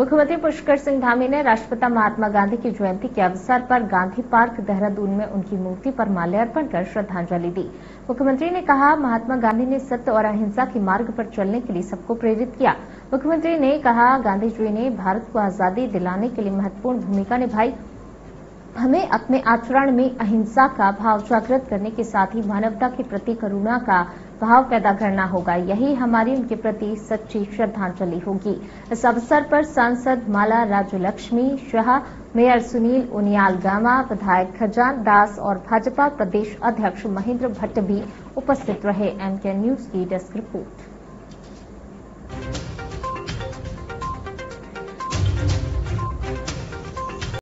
मुख्यमंत्री पुष्कर सिंह धामी ने राष्ट्रपिता महात्मा गांधी की जयंती के अवसर पर गांधी पार्क, देहरादून में उनकी मूर्ति पर माल्यार्पण कर श्रद्धांजलि दी। मुख्यमंत्री ने कहा, महात्मा गांधी ने सत्य और अहिंसा के मार्ग पर चलने के लिए सबको प्रेरित किया। मुख्यमंत्री ने कहा गांधी जी ने भारत को आज़ादी दिलाने के लिए महत्वपूर्ण भूमिका निभाई। हमें अपने आचरण में अहिंसा का भाव जागृत करने के साथ ही मानवता के प्रति करुणा का भाव पैदा करना होगा। यही हमारी उनके प्रति सच्ची श्रद्धांजलि होगी। इस अवसर पर सांसद माला राजू लक्ष्मी शाह, मेयर सुनील उनियाल गामा विधायक खजान दास और भाजपा प्रदेश अध्यक्ष महेंद्र भट्ट भी उपस्थित रहे। एमके न्यूज़ की डेस्क रिपोर्ट।